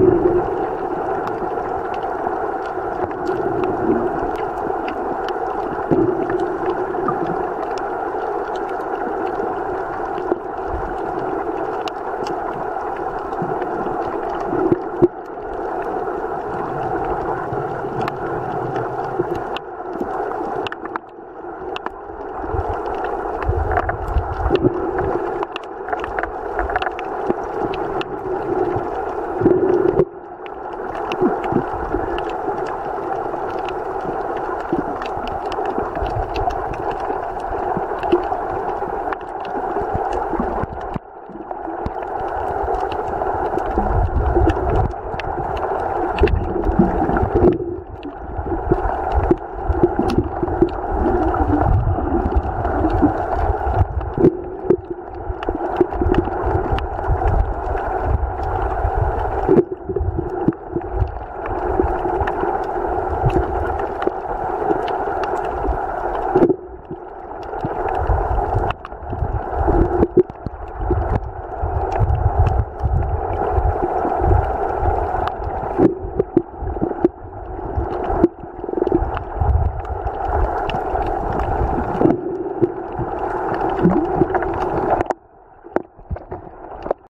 you